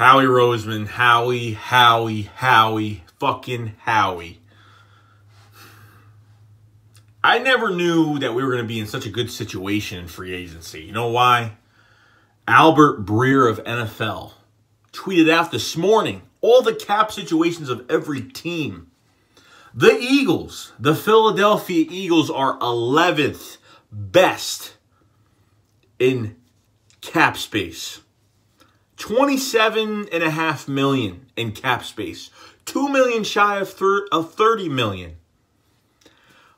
Howie Roseman, Howie, Howie, Howie, fucking Howie. I never knew that we were going to be in such a good situation in free agency. You know why? Albert Breer of NFL tweeted out this morning all the cap situations of every team. The Eagles, the Philadelphia Eagles are 11th best in cap space. 27 and a half million in cap space. 2 million shy of, thir- of 30 million.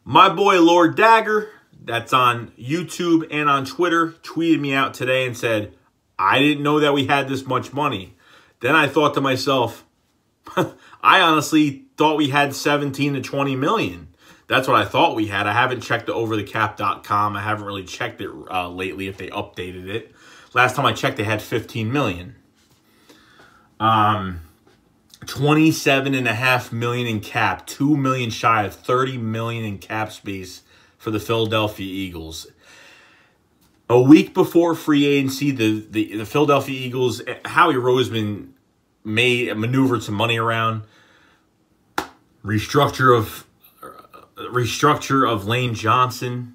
My boy Lord Dagger, that's on YouTube and on Twitter, tweeted me out today and said, I didn't know that we had this much money. Then I thought to myself, I honestly thought we had 17 to 20 million. That's what I thought we had. I haven't checked over the overthecap.com. I haven't really checked it uh, lately if they updated it. Last time I checked, they had 15 million. Um, 27 and a half million in cap, 2 million shy of 30 million in cap space for the Philadelphia Eagles. A week before free agency, the, the, the Philadelphia Eagles, Howie Roseman made maneuvered some money around, restructure of restructure of Lane Johnson,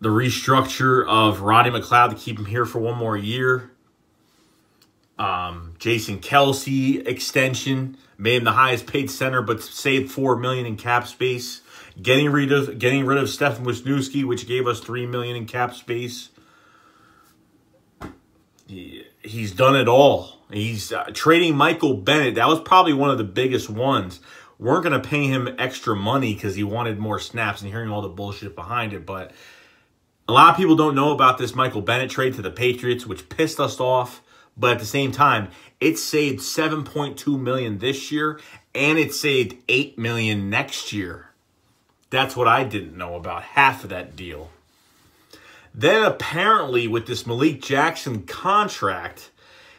the restructure of Rodney McLeod to keep him here for one more year. Um, Jason Kelce extension made him the highest paid center, but saved four million in cap space. Getting rid of getting rid of Stefan Wisniewski, which gave us three million in cap space. He, he's done it all. He's uh, trading Michael Bennett. That was probably one of the biggest ones. Weren't going to pay him extra money because he wanted more snaps and hearing all the bullshit behind it. But a lot of people don't know about this Michael Bennett trade to the Patriots, which pissed us off. But at the same time, it saved 7.2 million this year and it saved 8 million next year. That's what I didn't know about half of that deal. Then apparently with this Malik Jackson contract,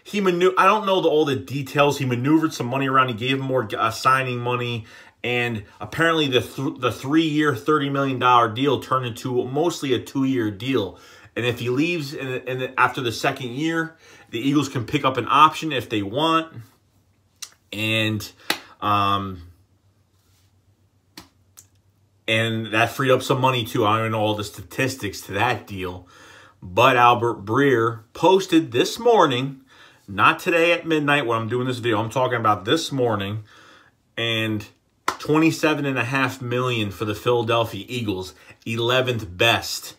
he maneuvered. I don't know the, all the details. He maneuvered some money around. He gave him more uh, signing money, and apparently the th the three year, thirty million dollar deal turned into mostly a two year deal. And if he leaves, and, and after the second year, the Eagles can pick up an option if they want, and um, and that freed up some money too. I don't know all the statistics to that deal. But Albert Breer posted this morning, not today at midnight when I'm doing this video, I'm talking about this morning, and 27 and a half million for the Philadelphia Eagles, 11th best.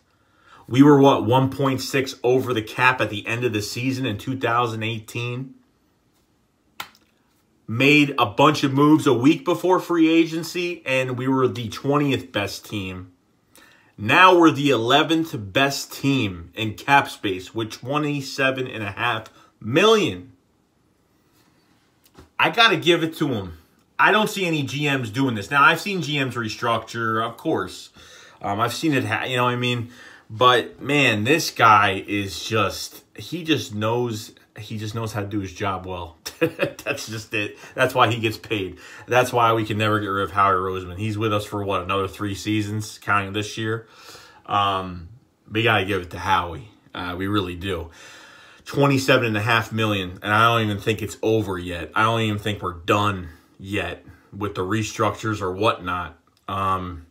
We were what 1.6 over the cap at the end of the season in 2018 made a bunch of moves a week before free agency, and we were the 20th best team. Now we're the 11th best team in cap space with 27.5 million. I got to give it to him. I don't see any GMs doing this. Now, I've seen GMs restructure, of course. Um, I've seen it, you know what I mean? But, man, this guy is just, he just knows he just knows how to do his job well. That's just it. That's why he gets paid. That's why we can never get rid of Howie Roseman. He's with us for what another three seasons, counting this year. Um, we got to give it to Howie. Uh, we really do. Twenty-seven and a half million, and I don't even think it's over yet. I don't even think we're done yet with the restructures or whatnot. Um,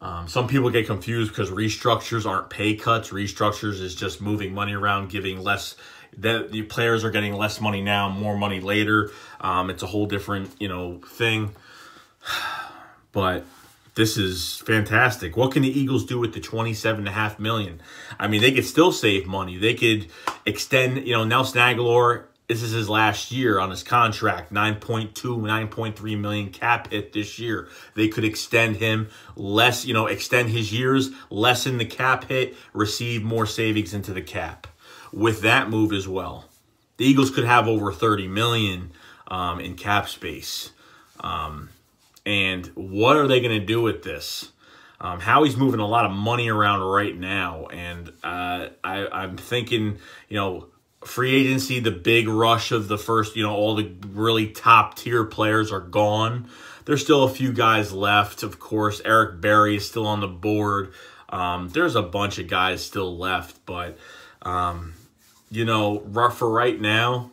um, some people get confused because restructures aren't pay cuts. Restructures is just moving money around, giving less. That the players are getting less money now, more money later. Um, it's a whole different, you know, thing. But this is fantastic. What can the Eagles do with the twenty-seven and a half million? I mean, they could still save money. They could extend, you know, Nelson Agholor this is his last year on his contract. 9.2 9.3 million cap hit this year. They could extend him less you know extend his years lessen the cap hit receive more savings into the cap. With that move as well the eagles could have over 30 million um, in cap space. Um, and what are they going to do with this? Um, Howie's moving a lot of money around right now, and uh, I, I'm thinking, you know, free agency, the big rush of the first, you know, all the really top tier players are gone. There's still a few guys left. Of course, Eric Berry is still on the board. Um, there's a bunch of guys still left, but um, you know, for right now,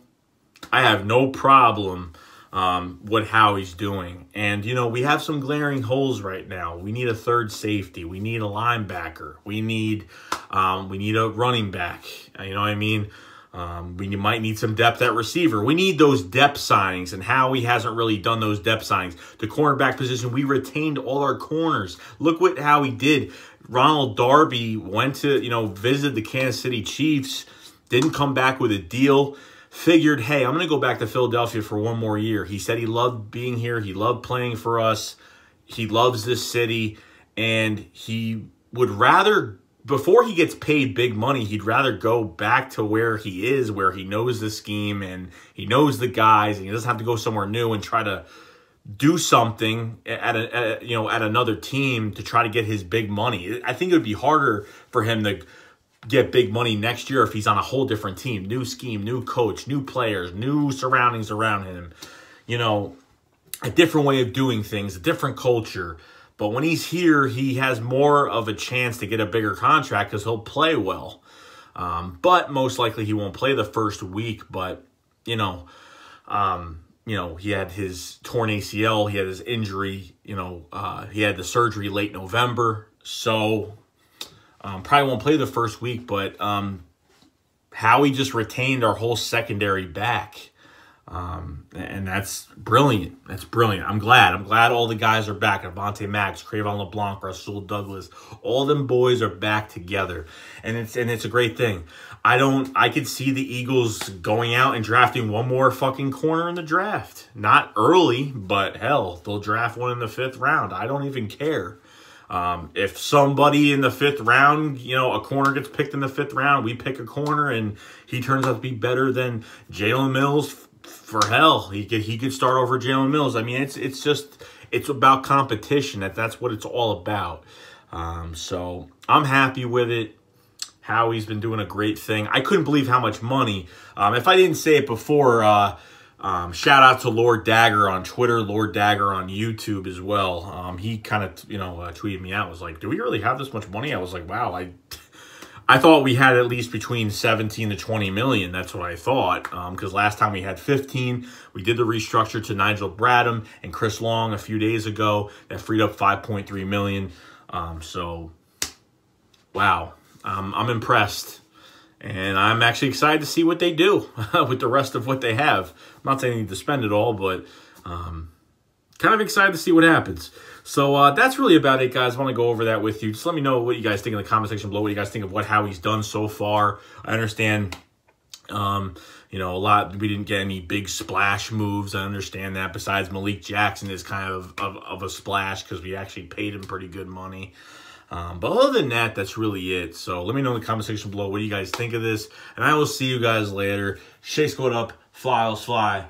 I have no problem um, Howie's doing. And, you know, we have some glaring holes right now. We need a third safety. We need a linebacker. We need um, we need a running back. You know what I mean? Um, we might need some depth at receiver. We need those depth signings, and Howie hasn't really done those depth signings. The cornerback position, we retained all our corners. Look what Howie did. Ronald Darby went to, you know, visit the Kansas City Chiefs, didn't come back with a deal figured, hey, I'm going to go back to Philadelphia for one more year. He said he loved being here. He loved playing for us. He loves this city. And he would rather, before he gets paid big money, he'd rather go back to where he is, where he knows the scheme and he knows the guys and he doesn't have to go somewhere new and try to do something at a, at a you know at another team to try to get his big money. I think it would be harder for him to get big money next year if he's on a whole different team, new scheme, new coach, new players, new surroundings around him. You know, a different way of doing things, a different culture. But when he's here, he has more of a chance to get a bigger contract because he'll play well. Um, but most likely he won't play the first week. But you know, um, you know, he had his torn ACL, he had his injury. You know, uh, he had the surgery late November, so um, probably won't play the first week, but um, Howie just retained our whole secondary back. Um, and that's brilliant. That's brilliant. I'm glad. I'm glad all the guys are back. Avonte Maddox, Cre'Von LeBlanc, Rasul Douglas, all them boys are back together. And it's and it's a great thing. I don't I could see the Eagles going out and drafting one more fucking corner in the draft. Not early, but hell, they'll draft one in the fifth round. I don't even care. Um, if somebody in the fifth round, you know, a corner gets picked in the fifth round, we pick a corner and he turns out to be better than Jalen Mills, for hell, he could he could start over Jalen Mills. I mean, it's it's just it's about competition. That that's what it's all about. Um, so I'm happy with it. Howie's been doing a great thing. I couldn't believe how much money. Um, if I didn't say it before, uh, um, shout out to Lord Dagger on Twitter, Lord Dagger on YouTube as well. Um, he kind of, you know, uh, tweeted me out. Was like, "Do we really have this much money?" I was like, "Wow, I, I thought we had at least between 17 to 20 million. That's what I thought. Because um, last time we had 15, we did the restructure to Nigel Bradham and Chris Long a few days ago. That freed up 5.3 million. Um, so, wow, um, I'm impressed. And I'm actually excited to see what they do with the rest of what they have. I'm not saying they need to spend it all, but um, kind of excited to see what happens. So uh, that's really about it, guys. I want to go over that with you. Just let me know what you guys think in the comment section below. What you guys think of what Howie's done so far. I understand, um, you know, a lot. We didn't get any big splash moves. I understand that. Besides, Malik Jackson is kind of of, of a splash because we actually paid him pretty good money. Um, but other than that, that's really it. So let me know in the comment section below what you guys think of this. And I will see you guys later. Shake Squad up. Flyles fly.